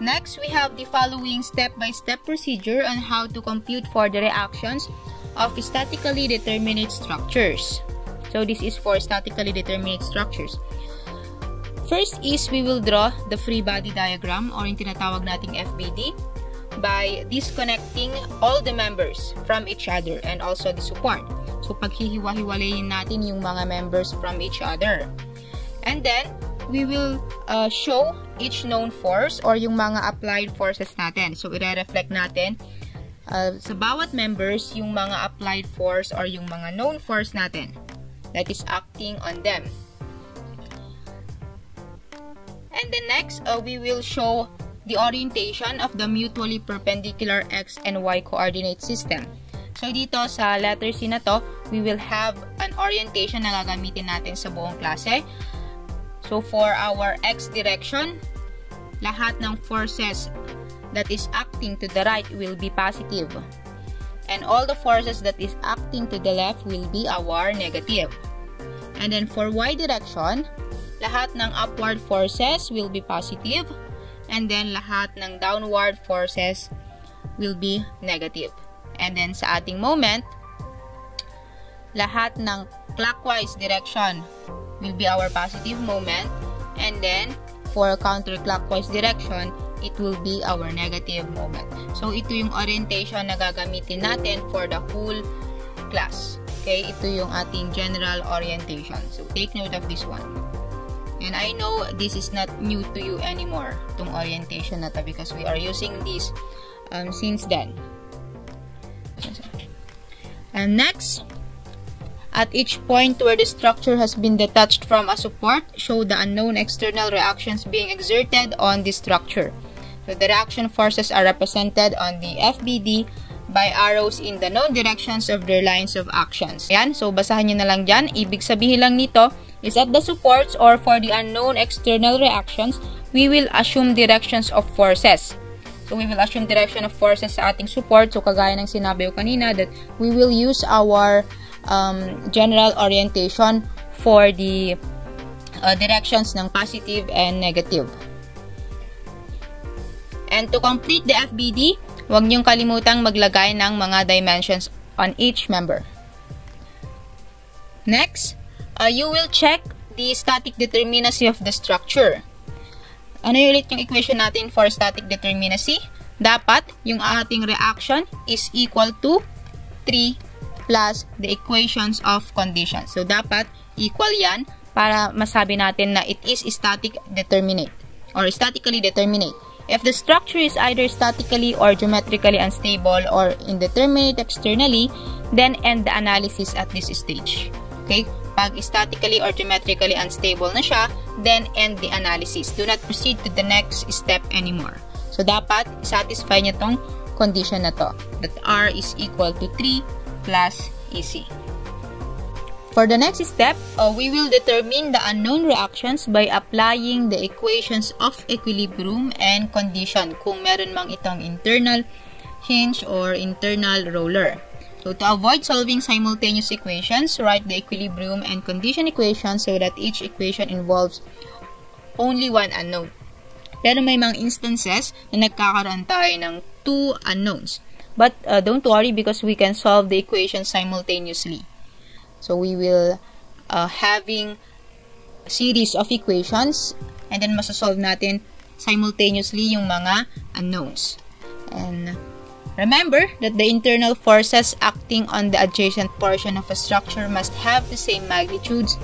Next, we have the following step-by-step -step procedure on how to compute for the reactions of statically determinate structures. So, this is for statically determinate structures. First is we will draw the free body diagram or yung tinatawag nating FBD by disconnecting all the members from each other and also the support. So, paghihiwa-hiwalayin natin yung mga members from each other. And then, we will uh, show each known force or yung mga applied forces natin. So, i-reflect natin uh, sa bawat members yung mga applied force or yung mga known force natin that is acting on them. And then next, uh, we will show the orientation of the mutually perpendicular x and y coordinate system. So, dito sa letter C na to, we will have an orientation na gagamitin natin sa buong klase. So, for our x direction, lahat ng forces that is acting to the right will be positive. And all the forces that is acting to the left will be our negative. And then for y direction, lahat ng upward forces will be positive. And then lahat ng downward forces will be negative. And then sa ating moment, lahat ng clockwise direction will be our positive moment. And then for counterclockwise direction, it will be our negative moment. So, ito yung orientation na gagamitin natin for the whole class. Okay, ito yung ating general orientation. So, take note of this one. And I know this is not new to you anymore, itong orientation na to because we are using this um, since then. And next, At each point where the structure has been detached from a support, show the unknown external reactions being exerted on the structure. So the reaction forces are represented on the FBD by arrows in the known directions of their lines of actions. Yan, so basahan nyo na lang dyan. Ibig sabihin lang nito is at the supports or for the unknown external reactions, we will assume directions of forces. So, we will assume direction of forces sa ating support. So, kagaya ng sinabi ko kanina that we will use our um, general orientation for the uh, directions ng positive and negative. And to complete the FBD, huwag niyong kalimutang maglagay ng mga dimensions on each member. Next, uh, you will check the static determinacy of the structure. Ano yung ulit yung equation natin for static determinacy? Dapat yung ating reaction is equal to 3 plus the equations of conditions. So, dapat equal yan para masabi natin na it is static determinate or statically determinate. If the structure is either statically or geometrically unstable or indeterminate externally, then end the analysis at this stage. Okay? Pag statically or geometrically unstable na siya, then end the analysis. Do not proceed to the next step anymore. So, dapat satisfy niya tong condition na to. That R is equal to 3 plus EC. For the next step, uh, we will determine the unknown reactions by applying the equations of equilibrium and condition kung meron mang itong internal hinge or internal roller. So, to avoid solving simultaneous equations, write the equilibrium and condition equation so that each equation involves only one unknown. Pero may mga instances na nagkakaroon tayo ng two unknowns. But uh, don't worry because we can solve the equation simultaneously. So we will uh, having a series of equations and then masasolve natin simultaneously yung mga unknowns. And remember that the internal forces acting on the adjacent portion of a structure must have the same magnitudes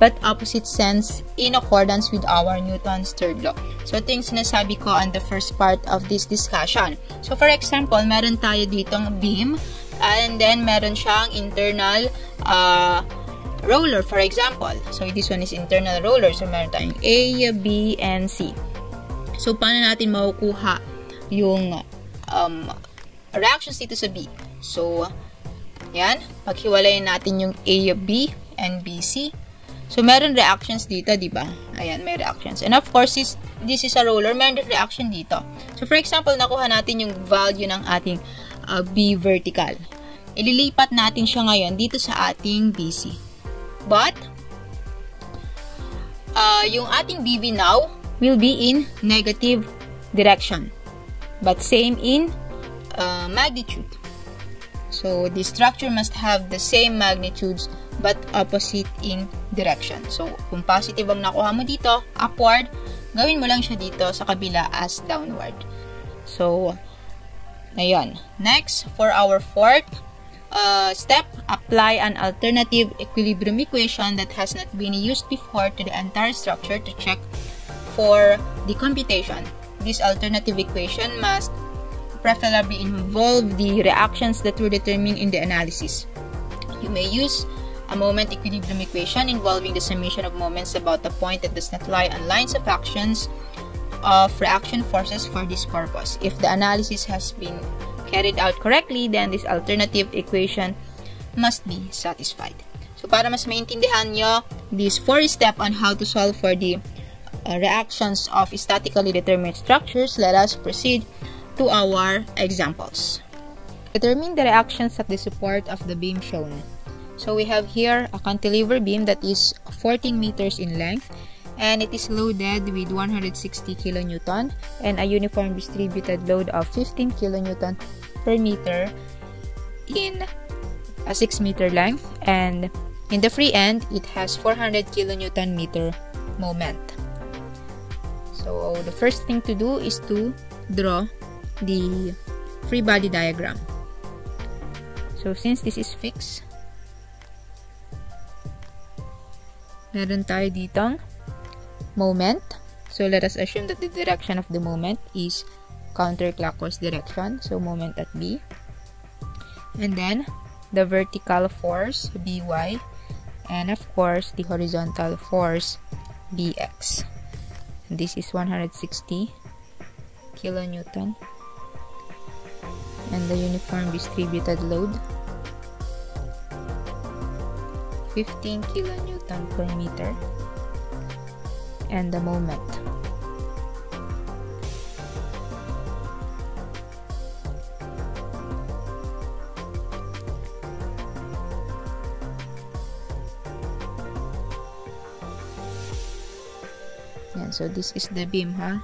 but opposite sense in accordance with our Newton's third law. So, ito yung sinasabi ko on the first part of this discussion. So, for example, meron tayo ditong beam and then meron siyang internal uh, roller, for example. So, this one is internal roller. So, meron tayong A, B, and C. So, paano natin makukuha yung um, reactions dito sa B? So, yan. Paghiwalayin natin yung A, B, and B, C. So, meron reactions dito, di ba? Ayan, may reactions. And of course, this, this is a roller, meron reaction dito. So, for example, nakuha natin yung value ng ating uh, B vertical. Ililipat natin siya ngayon dito sa ating BC. But, uh, yung ating BB now will be in negative direction, but same in uh, magnitude. So, the structure must have the same magnitudes but opposite in direction. So, kung positive ang nakuha mo dito, upward, gawin mo lang siya dito sa kabila as downward. So, ayun. Next, for our fourth uh, step, apply an alternative equilibrium equation that has not been used before to the entire structure to check for the computation. This alternative equation must preferably involve the reactions that were determined in the analysis. You may use a moment equilibrium equation involving the summation of moments about a point that does not lie on lines of actions of reaction forces for this purpose. If the analysis has been carried out correctly, then this alternative equation must be satisfied. So, para mas maintindihan nyo this four step on how to solve for the uh, reactions of statically determined structures, let us proceed to our examples. Determine the reactions at the support of the beam shown. So we have here a cantilever beam that is 14 meters in length and it is loaded with 160 kilonewton and a uniform distributed load of 15 kilonewton per meter in a 6 meter length and in the free end it has 400 kilonewton meter moment. So the first thing to do is to draw the free body diagram. So, since this is fixed, meron tayo ditong moment. So, let us assume that the direction of the moment is counterclockwise direction. So, moment at B. And then, the vertical force, By. And of course, the horizontal force, Bx. This is 160 kilonewton and the uniform distributed load 15 kilonewton per meter and the moment Yan, so this is the beam huh?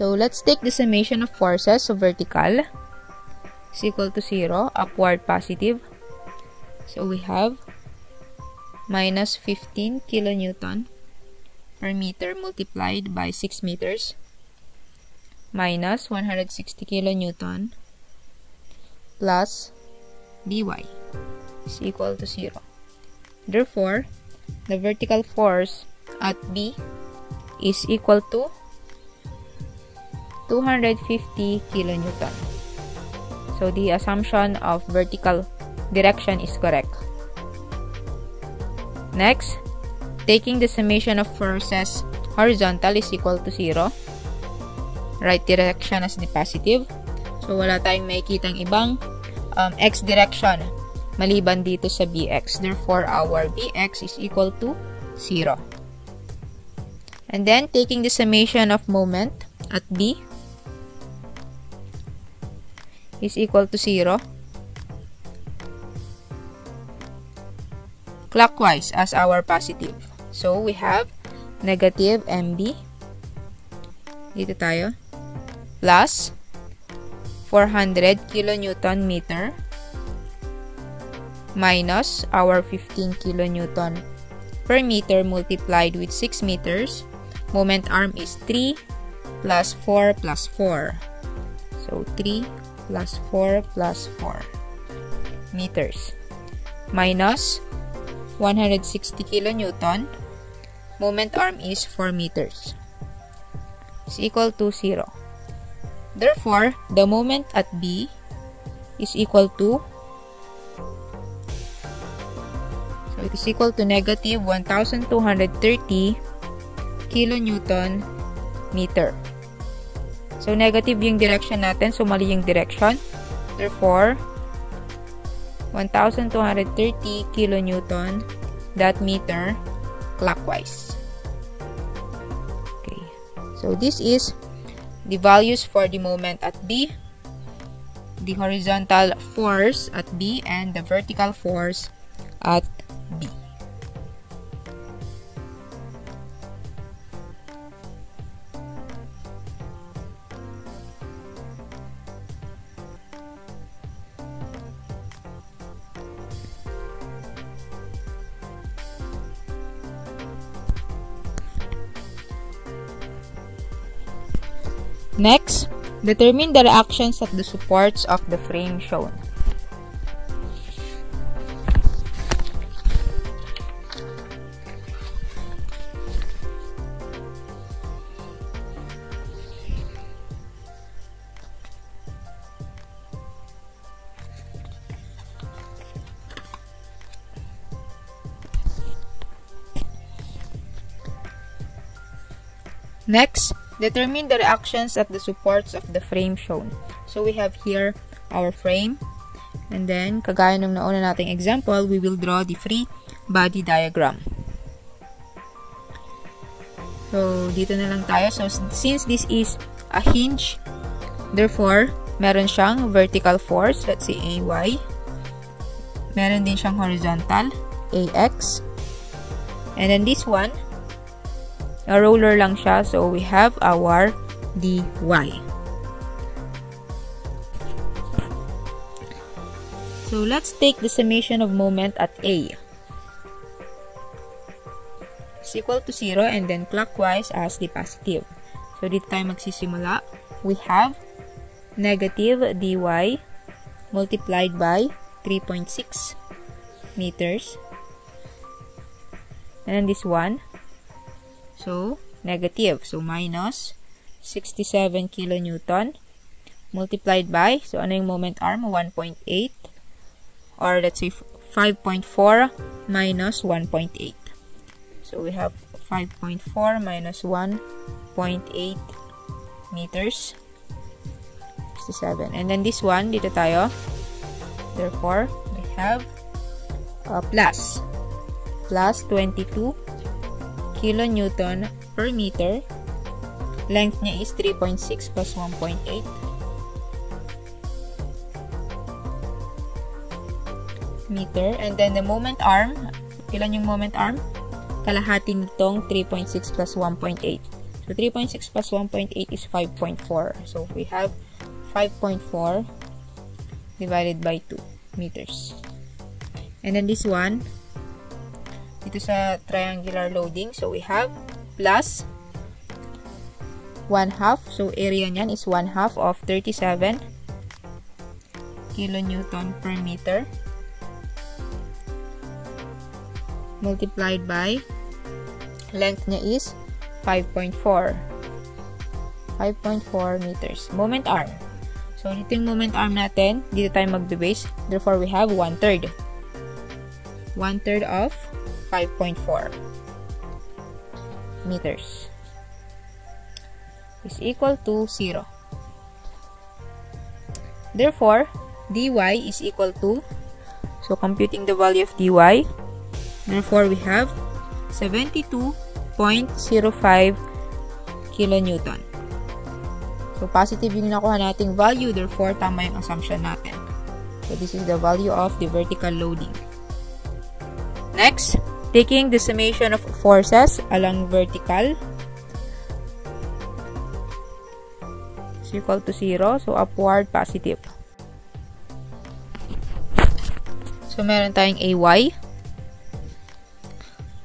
So, let's take the summation of forces. So, vertical is equal to 0, upward positive. So, we have minus 15 kilonewton per meter multiplied by 6 meters minus 160 kilonewton plus By is equal to 0. Therefore, the vertical force at B is equal to 250 kilonewton. So the assumption of vertical direction is correct. Next, taking the summation of forces horizontal is equal to 0. Right direction as the positive. So wala tayong makikita ibang um, x direction maliban dito sa bx. Therefore, our bx is equal to 0. And then, taking the summation of moment at b, is equal to 0. Clockwise as our positive. So, we have negative MB. Dito tayo. Plus 400 kilonewton meter minus our 15 kilonewton per meter multiplied with 6 meters. Moment arm is 3 plus 4 plus 4. So, 3 plus 4 plus 4 meters. Minus 160 kilonewton. Moment arm is 4 meters. Is equal to 0 therefore the moment at B is equal to so it is equal to negative 1230 kilonewton meter So, negative yung direction natin. So, mali yung direction. Therefore, 1,230 kilonewton that meter clockwise. Okay. So, this is the values for the moment at B, the horizontal force at B, and the vertical force at B. Next, determine the reactions of the supports of the frame shown. Next, determine the reactions at the supports of the frame shown. So, we have here our frame. And then, kagaya ng nauna nating example, we will draw the free body diagram. So, dito na lang tayo. So, since this is a hinge, therefore, meron siyang vertical force, let's say AY. Meron din siyang horizontal, AX. And then this one, a roller lang siya. So, we have our dy. So, let's take the summation of moment at A. is equal to 0 and then clockwise as the positive. So, dito tayo magsisimula. We have negative dy multiplied by 3.6 meters. And this one, So, negative. So, minus 67 kilonewton multiplied by, so ano yung moment arm? 1.8 or let's say 5.4 minus 1.8. So, we have 5.4 minus 1.8 meters. 67. And then this one, dito tayo. Therefore, we have uh, plus. Plus 22 kilonewton per meter. Length niya is 3.6 plus 1.8. meter. And then the moment arm, ilan yung moment arm? Kalahati nitong 3.6 plus 1.8. So 3.6 plus 1.8 is 5.4. So we have 5.4 divided by 2 meters. And then this one, dito sa triangular loading. So, we have plus 1 half. So, area niyan is 1 half of 37 kilonewton per meter multiplied by length niya is 5.4 5.4 meters. Moment arm. So, dito yung moment arm natin. Dito tayo magbe-base. Therefore, we have 1 third. 1 third of 5.4 meters is equal to 0. Therefore, dy is equal to, so computing the value of dy, therefore we have 72.05 kilonewton. So, positive yung nakuha nating value, therefore, tama yung assumption natin. So, this is the value of the vertical loading. Next, taking the summation of forces along vertical is equal to 0. So, upward positive. So, meron tayong AY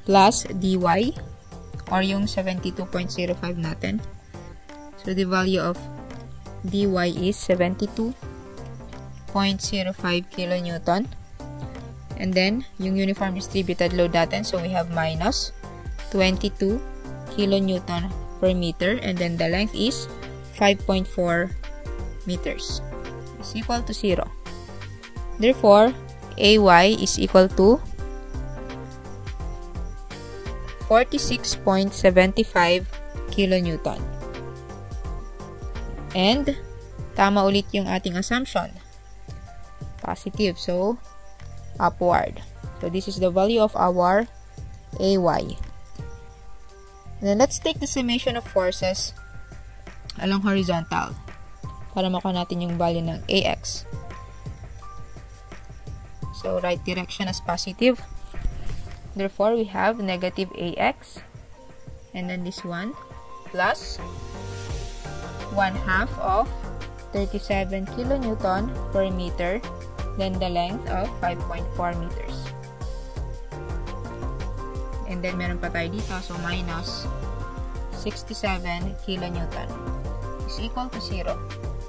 plus DY or yung 72.05 natin. So, the value of DY is 72.05 kilonewton. And then, yung uniform distributed load natin, so we have minus 22 kilonewton per meter. And then, the length is 5.4 meters. Is equal to 0. Therefore, AY is equal to 46.75 kilonewton. And, tama ulit yung ating assumption. Positive. So, upward. So this is the value of our AY. then let's take the summation of forces along horizontal para makuha natin yung value ng AX. So So, right direction as positive. Therefore, we have negative AX. And then this one plus 1 half of 37 kilonewton per meter. Then the length of 5.4 meters. And then meron pa tayo dito. So, minus 67 kilonewton is equal to 0.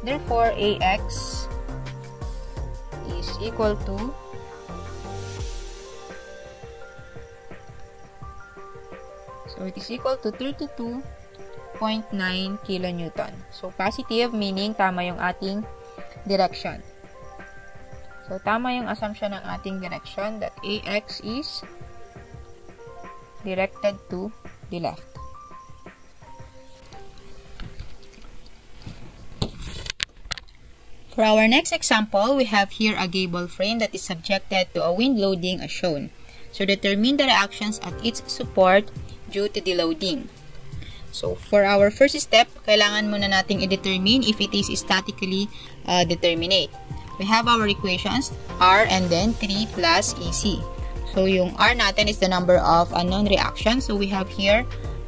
Therefore, AX is equal to So, it is equal to 32.9 kilonewton. So, positive meaning tama yung ating direction. So, tama yung assumption ng ating direction that AX is directed to the left. For our next example, we have here a gable frame that is subjected to a wind loading as shown. So, determine the reactions at its support due to the loading. So, for our first step, kailangan muna nating i-determine if it is statically uh, determinate. We have our equations, R and then 3 plus EC. So, yung R natin is the number of unknown reactions. So, we have here,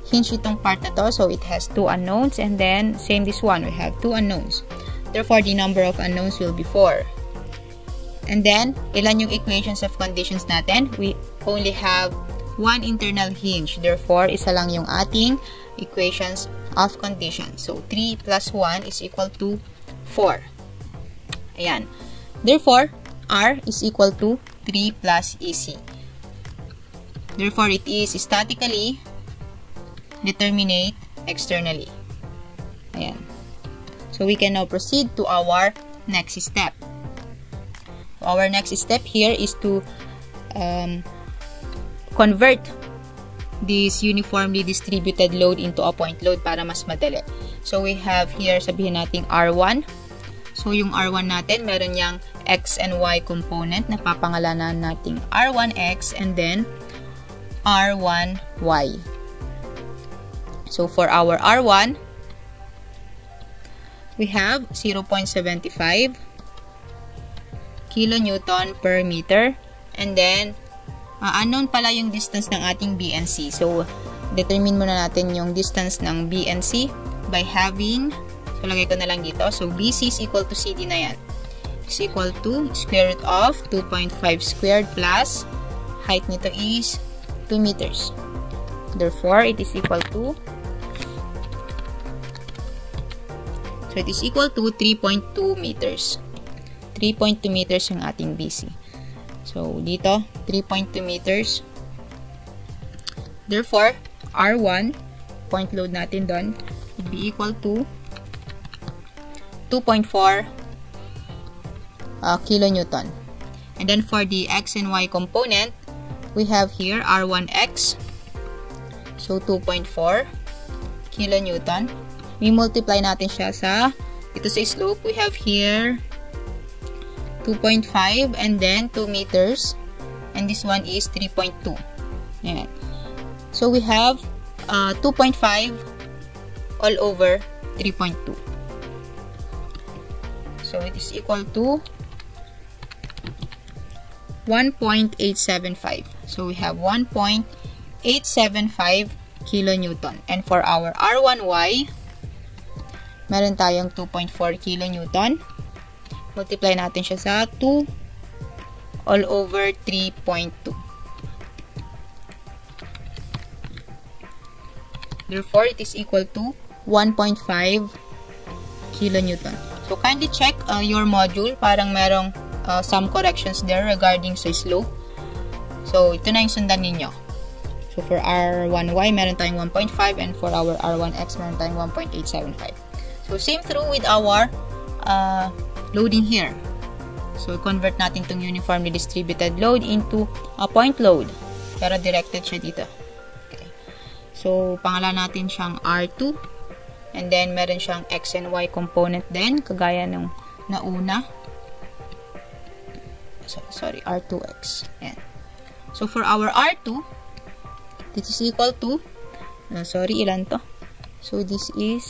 hinge itong part na to. So, it has two unknowns and then same this one, we have two unknowns. Therefore, the number of unknowns will be 4. And then, ilan yung equations of conditions natin? We only have one internal hinge. Therefore, isa lang yung ating equations of condition. So, 3 plus 1 is equal to 4. Ayan. Therefore, R is equal to 3 plus EC. Therefore, it is statically determinate externally. Ayan. So, we can now proceed to our next step. Our next step here is to um, convert this uniformly distributed load into a point load para mas madali. So, we have here, sabihin natin R1. So, yung R1 natin, meron niyang X and Y component na papangalanan natin R1X and then R1Y. So, for our R1, we have 0.75 kilonewton per meter. And then, uh, unknown pala yung distance ng ating BNC. So, determine muna natin yung distance ng BNC by having, so lagay ko na lang dito. So, BC is equal to CD na yan. Is equal to square root of 2.5 squared plus height nito is 2 meters. Therefore, it is equal to So, it is equal to 3.2 meters. 3.2 meters yung ating BC. So, dito, 3.2 meters. Therefore, R1, point load natin doon, would be equal to 2.4 uh, kilonewton. And then for the X and Y component, we have here R1X. So, 2.4 kilonewton. We multiply natin siya sa, ito sa slope, we have here 2.5 and then 2 meters. And this one is 3.2. Ayan. So, we have uh, 2.5 all over 3.2. So, it is equal to 1.875. So, we have 1.875 kilonewton. And for our R1Y, meron tayong 2.4 kilonewton. Multiply natin siya sa 2 all over 3.2. Therefore, it is equal to 1.5 kilonewton. So, kindly check uh, your module. Parang merong uh, some corrections there regarding sa slope. So, ito na yung sundan ninyo. So, for R1Y, meron tayong 1.5 and for our R1X, meron tayong 1.875. So, same through with our uh, loading here. So, convert natin itong uniformly distributed load into a point load. Pero directed siya dito. Okay. So, pangalan natin siyang R2. And then, meron siyang X and Y component din, kagaya nung nauna. So, sorry, R2X. Ayan. So, for our R2, this is equal to, uh, sorry, ilan to? So, this is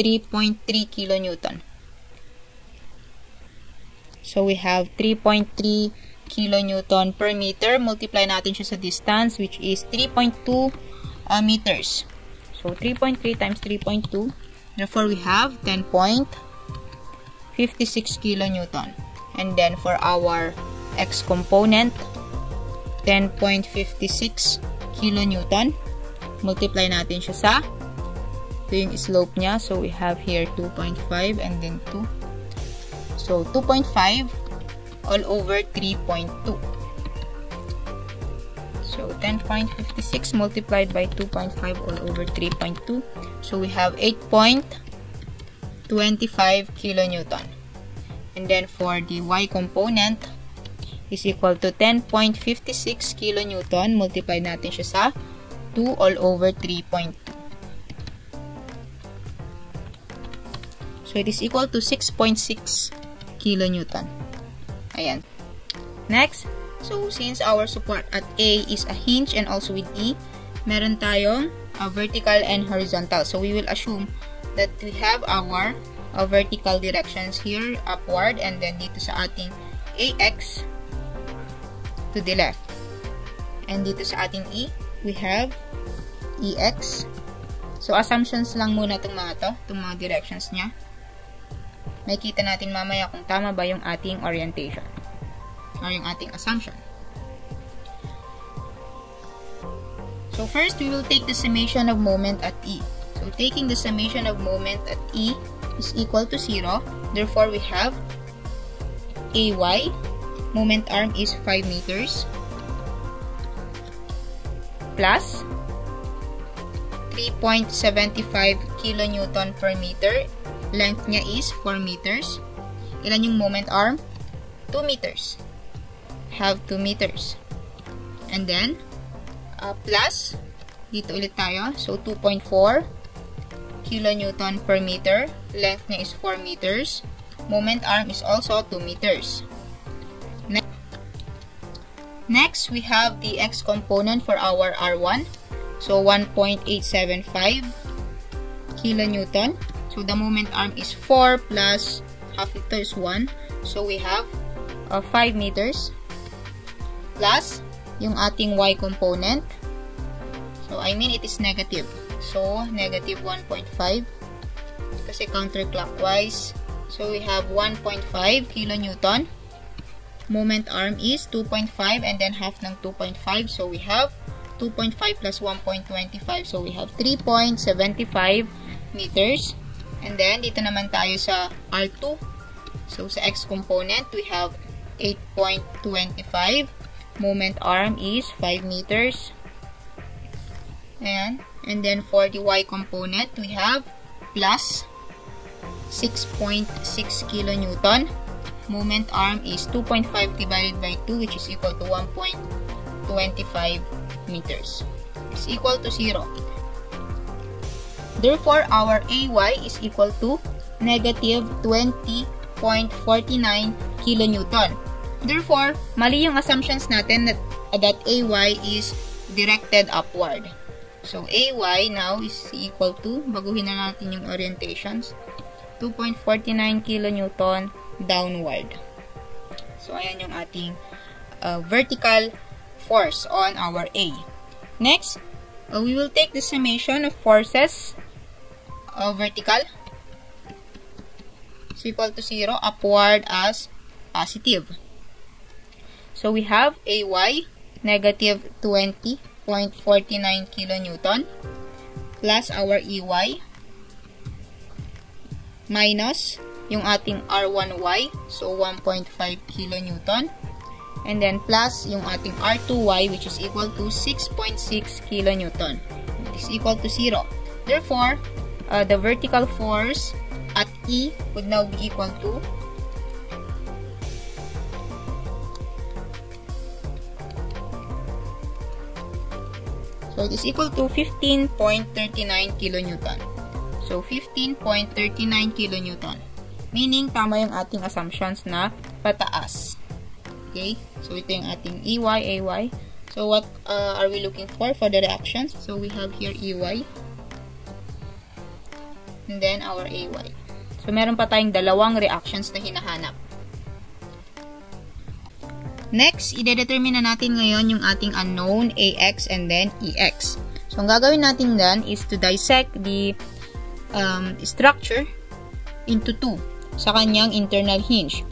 3.3 kilonewton. So, we have 3.3 kilonewton per meter. Multiply natin siya sa distance, which is 3.2 uh, meters. So, 3.3 times 3.2. Therefore, we have 10.56 kilonewton. And then, for our x component, 10.56 kilonewton. Multiply natin siya sa ito yung slope niya. So, we have here 2.5 and then 2. So, 2.5 all over 3.2. So, 10.56 multiplied by 2.5 all over 3.2. So, we have 8.25 kilonewton. And then, for the y component, is equal to 10.56 kilonewton. Multiply natin siya sa 2 all over 3.2. So, it is equal to 6.6 kilonewton. Ayan. Next, so since our support at A is a hinge and also with E, meron tayong a vertical and horizontal. So, we will assume that we have our uh, vertical directions here, upward, and then dito sa ating AX to the left. And dito sa ating E, we have EX. So, assumptions lang muna itong mga to, itong mga directions niya makikita natin mamaya kung tama ba yung ating orientation or yung ating assumption. So first, we will take the summation of moment at E. So taking the summation of moment at E is equal to 0. Therefore, we have AY, moment arm is 5 meters, plus 3.75 kilonewton per meter Length niya is 4 meters. Ilan yung moment arm? 2 meters. Have 2 meters. And then, uh, plus, dito ulit tayo. So, 2.4 kilonewton per meter. Length niya is 4 meters. Moment arm is also 2 meters. Next, we have the x component for our R1. So, 1.875 kilonewton. So, the moment arm is 4 plus half ito is 1. So, we have uh, 5 meters plus yung ating y component. So, I mean it is negative. So, negative 1.5 kasi counterclockwise. So, we have 1.5 kilonewton. Moment arm is 2.5 and then half ng 2.5. So, we have 2.5 plus 1.25. So, we have 3.75 meters. And then, dito naman tayo sa R2. So, sa X component, we have 8.25. Moment arm is 5 meters. Ayan. And then, for the Y component, we have plus 6.6 kilonewton. Moment arm is 2.5 divided by 2, which is equal to 1.25 meters. It's equal to 0. Therefore, our AY is equal to negative 20.49 kilonewton. Therefore, mali yung assumptions natin that, that AY is directed upward. So, AY now is equal to, baguhin na natin yung orientations, 2.49 kilonewton downward. So, ayan yung ating uh, vertical force on our A. Next, uh, we will take the summation of forces uh, vertical is equal to 0, upward as positive. So we have AY negative 20.49 kilonewton plus our EY minus yung ating R1Y so 1.5 kilonewton and then plus yung ating R2Y which is equal to 6.6 kilonewton. Is equal to 0. Therefore, uh, the vertical force at E would now be equal to So it is equal to 15.39 kilonewton. So 15.39 kilonewton. Meaning tama yung ating assumptions na pataas. Okay? So ito yung ating EY, AY. So what uh, are we looking for for the reactions? So we have here EY and then our AY. So, meron pa tayong dalawang reactions na hinahanap. Next, ide-determine na natin ngayon yung ating unknown AX and then EX. So, ang gagawin natin then is to dissect the um, structure into two sa kanyang internal hinge.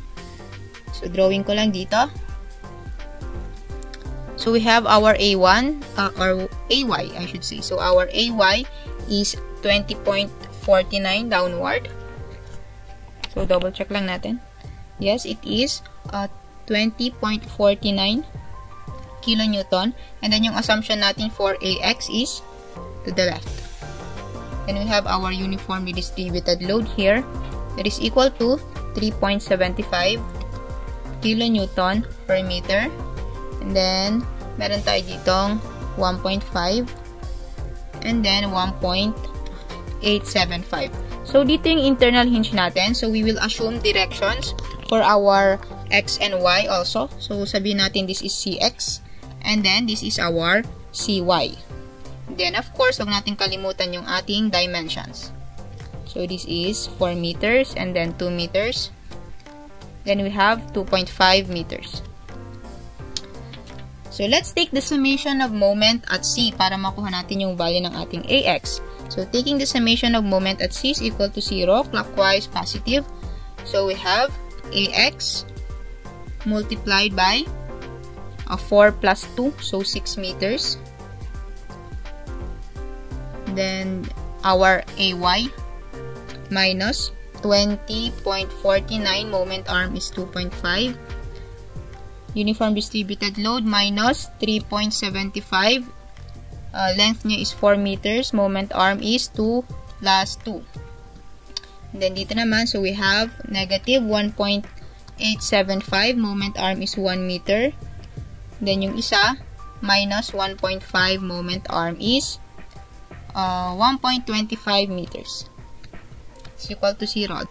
So, drawing ko lang dito. So, we have our A1, uh, or AY, I should say. So, our AY is 20.49 downward. So, double check lang natin. Yes, it is uh, 20.49 kilonewton. And then, yung assumption natin for AX is to the left. Then, we have our uniformly distributed load here. That is equal to 3.75 kilonewton per meter. And then, meron tayo ditong 1.5 and then 1.875. So, dito yung internal hinge natin. So, we will assume directions for our x and y also. So, sabihin natin this is cx and then this is our cy. Then, of course, huwag natin kalimutan yung ating dimensions. So, this is 4 meters and then 2 meters. Then, we have 2.5 meters. So, let's take the summation of moment at C para makuha natin yung value ng ating AX. So, taking the summation of moment at C is equal to 0, clockwise, positive. So, we have AX multiplied by a 4 plus 2, so 6 meters. Then, our AY minus 20.49 moment arm is 2.5 uniform distributed load minus 3.75 uh, length niya is 4 meters moment arm is 2 plus 2 and then dito naman so we have negative 1.875 moment arm is 1 meter then yung isa minus 1.5 moment arm is uh, 1.25 meters is equal to 0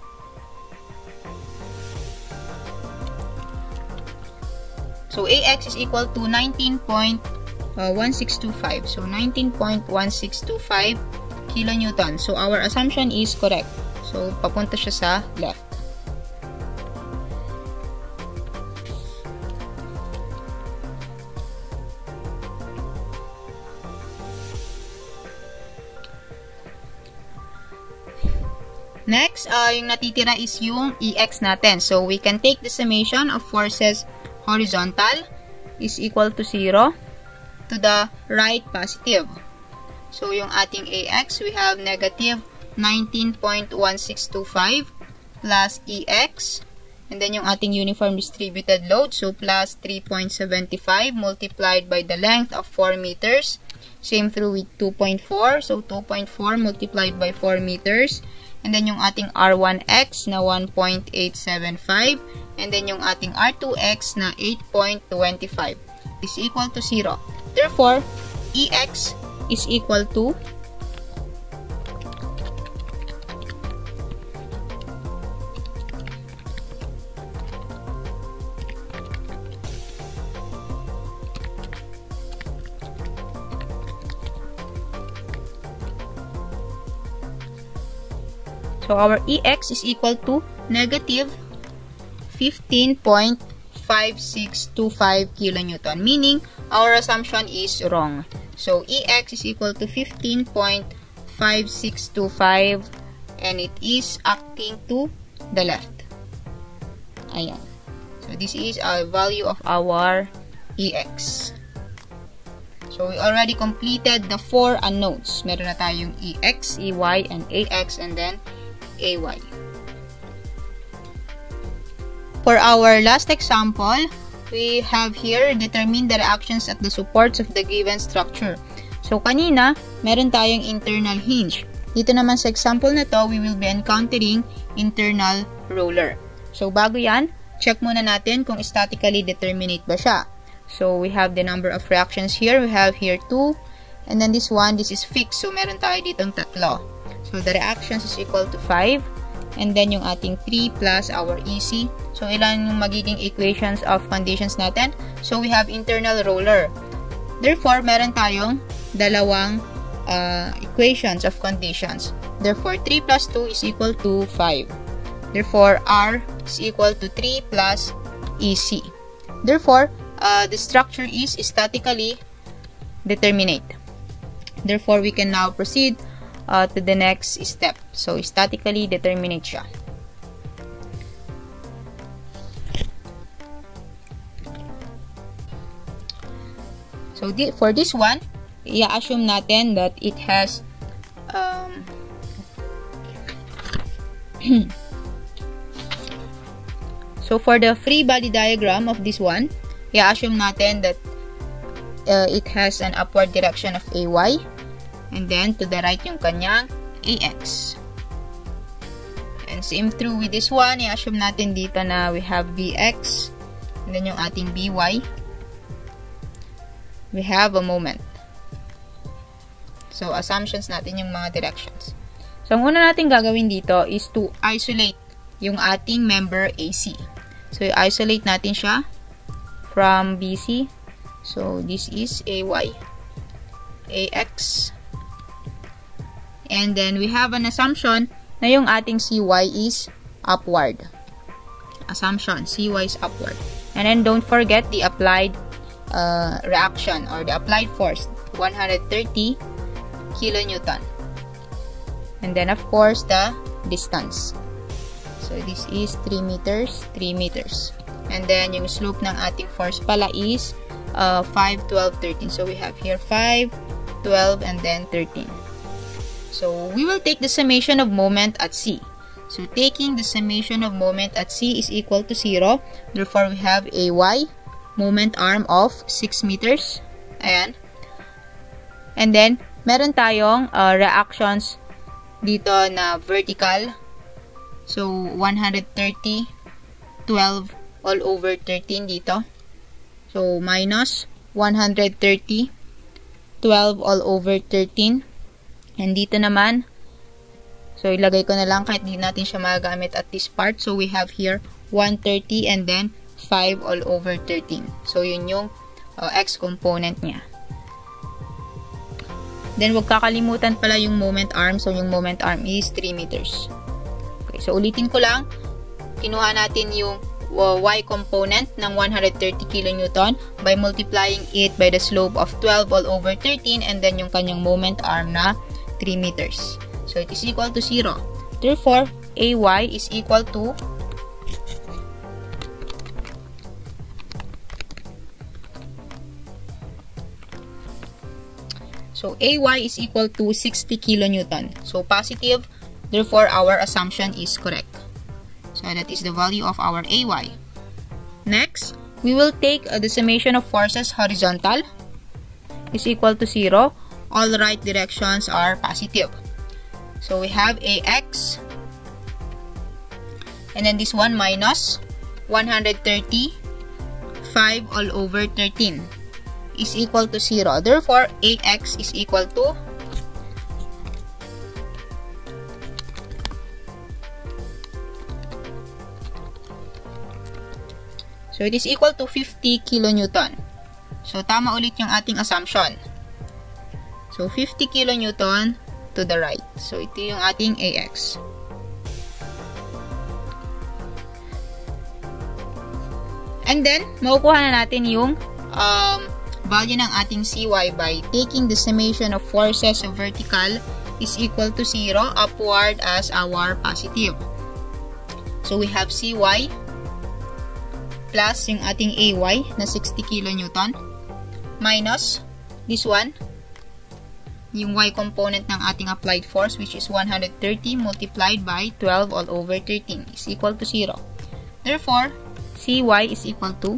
So, AX is equal to 19.1625. Uh, so, 19.1625 kilonewton. So, our assumption is correct. So, papunta siya sa left. Next, uh, yung natitira is yung EX natin. So, we can take the summation of forces horizontal is equal to 0 to the right positive. So, yung ating AX, we have negative 19.1625 plus EX. And then, yung ating uniform distributed load, so plus 3.75 multiplied by the length of 4 meters. Same through with 2.4. So, 2.4 multiplied by 4 meters. And then, yung ating R1X na 1.875 and then yung ating R2x na 8.25 is equal to 0. Therefore, EX is equal to So, our EX is equal to negative 15.5625 kilonewton, meaning our assumption is wrong. So, EX is equal to 15.5625 and it is acting to the left. Ayan. So, this is our value of our EX. So, we already completed the four unknowns. Meron na tayong EX, EY, and AX, and then AY. For our last example, we have here determine the reactions at the supports of the given structure. So, kanina, meron tayong internal hinge. Dito naman sa example na to, we will be encountering internal roller. So, bago yan, check muna natin kung statically determinate ba siya. So, we have the number of reactions here. We have here 2. And then this one, this is fixed. So, meron tayo ditong tatlo. So, the reactions is equal to 5. And then, yung ating 3 plus our EC. So, ilan yung magiging equations of conditions natin? So, we have internal roller. Therefore, meron tayong dalawang uh, equations of conditions. Therefore, 3 plus 2 is equal to 5. Therefore, R is equal to 3 plus EC. Therefore, uh, the structure is statically determinate. Therefore, we can now proceed uh, to the next step. So, statically determinate siya. So, for this one, i-assume natin that it has um, so, for the free body diagram of this one, i-assume natin that uh, it has an upward direction of AY and then to the right yung kanyang AX. And same true with this one, i-assume natin dito na we have BX and then yung ating BY. We have a moment. So, assumptions natin yung mga directions. So, ang una natin gagawin dito is to isolate yung ating member AC. So, isolate natin siya from BC. So, this is AY, AX, and then we have an assumption na yung ating CY is upward. Assumption, CY is upward. And then, don't forget the applied uh, reaction or the applied force, 130 kilonewton. And then, of course, the distance. So, this is 3 meters, 3 meters. And then, yung slope ng ating force pala is uh, 5, 12, 13. So, we have here 5, 12, and then 13. So, we will take the summation of moment at C. So, taking the summation of moment at C is equal to 0. Therefore, we have AY, moment arm of 6 meters. Ayan. And then, meron tayong uh, reactions dito na vertical. So, 130, 12 all over 13 dito. So, minus 130, 12 all over 13. And dito naman, so ilagay ko na lang kahit hindi natin siya magagamit at this part. So, we have here 130 and then 5 all over 13. So, yun yung uh, x component niya. Then, wag kakalimutan pala yung moment arm. So, yung moment arm is 3 meters. Okay, so ulitin ko lang. Kinuha natin yung uh, y component ng 130 kN by multiplying it by the slope of 12 all over 13 and then yung kanyang moment arm na 3 meters. So, it is equal to 0. Therefore, AY is equal to So, AY is equal to 60 kilonewton. So, positive. Therefore, our assumption is correct. So, that is the value of our AY. Next, we will take uh, the summation of forces horizontal is equal to 0. All right directions are positive. So, we have AX. And then this one minus 130 5 all over 13 is equal to 0. Therefore, AX is equal to So, it is equal to 50 kilonewton. So, tama ulit yung ating assumption. So, 50 kilonewton to the right. So, ito yung ating AX. And then, makukuha na natin yung um, value ng ating CY by taking the summation of forces of vertical is equal to 0 upward as our positive. So, we have CY plus yung ating AY na 60 kN minus this one yung Y component ng ating applied force which is 130 multiplied by 12 all over 13 is equal to 0. Therefore, CY is equal to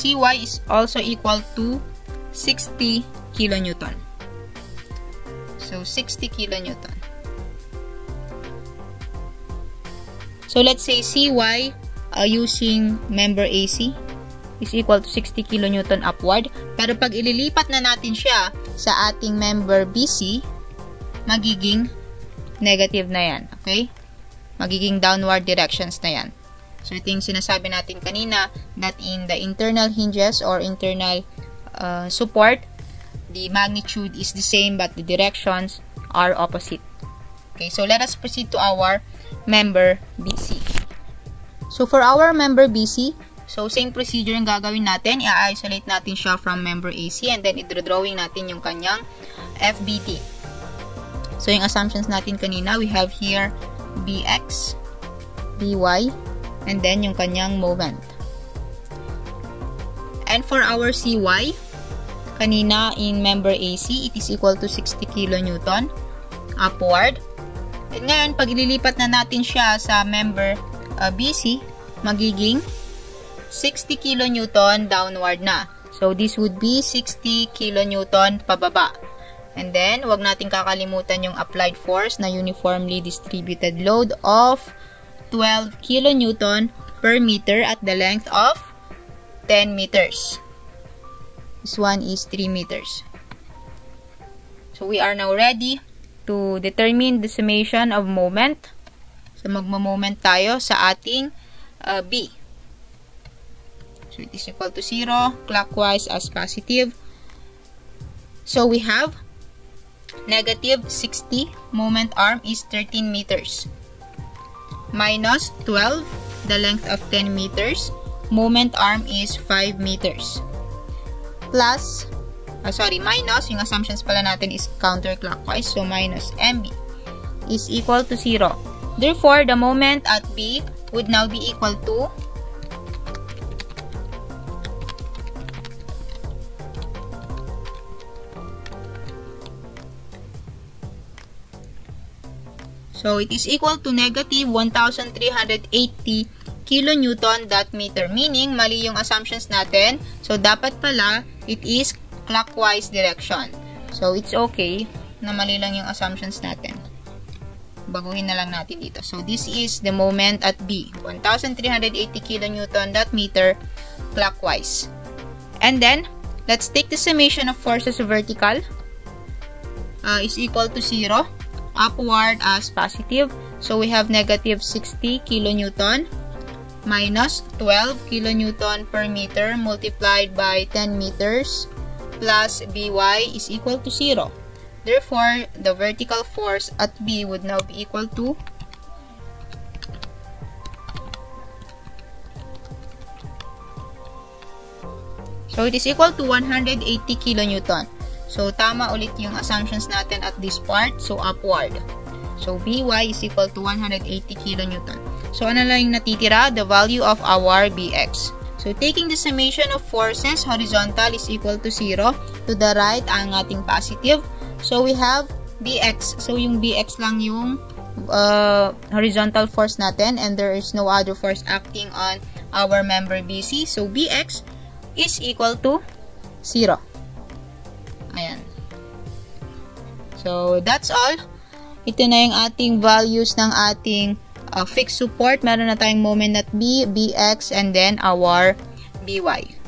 CY is also equal to 60 kilonewton. So, 60 kilonewton. So, let's say CY uh, using member AC is equal to 60 kilonewton upward. Pero pag ililipat na natin siya sa ating member BC, magiging negative na yan. Okay? Magiging downward directions na yan. So, ito yung sinasabi natin kanina that in the internal hinges or internal uh, support, the magnitude is the same but the directions are opposite. Okay, so let us proceed to our member BC. So for our member BC, so same procedure ang gagawin natin. I-isolate natin siya from member AC and then i-drawing natin yung kanyang FBT. So yung assumptions natin kanina, we have here BX, BY, and then yung kanyang moment. And for our CY, kanina in member AC, it is equal to 60 kN upward. Ngayon, pag ililipat na natin siya sa member uh, BC, magiging 60 kN downward na. So, this would be 60 kN pababa. And then, wag natin kakalimutan yung applied force na uniformly distributed load of 12 kN per meter at the length of 10 meters. This one is 3 meters. So, we are now ready to determine the summation of moment. So, magmo-moment tayo sa ating uh, B. So, it is equal to 0, clockwise as positive. So, we have negative 60, moment arm is 13 meters. Minus 12, the length of 10 meters, moment arm is 5 meters plus, uh, sorry, minus, yung assumptions pala natin is counterclockwise. So, minus MB is equal to 0. Therefore, the moment at B would now be equal to So, it is equal to negative 1,380 kilonewton dot meter. Meaning, mali yung assumptions natin. So, dapat pala, it is clockwise direction. So, it's okay na mali lang yung assumptions natin. Baguhin na lang natin dito. So, this is the moment at B. 1,380 kilonewton dot meter clockwise. And then, let's take the summation of forces vertical uh, is equal to 0. Upward as positive. So, we have negative 60 kilonewton minus 12 kilonewton per meter multiplied by 10 meters plus By is equal to 0. Therefore, the vertical force at B would now be equal to So, it is equal to 180 kilonewton. So, tama ulit yung assumptions natin at this part. So, upward. So, By is equal to 180 kilonewton. So, ano lang yung natitira? The value of our Bx. So, taking the summation of forces, horizontal is equal to 0. To the right, ang ating positive. So, we have Bx. So, yung Bx lang yung uh, horizontal force natin and there is no other force acting on our member BC. So, Bx is equal to 0. Ayan. So, that's all. Ito na yung ating values ng ating uh, fixed support, meron na tayong moment at B, BX, and then our BY.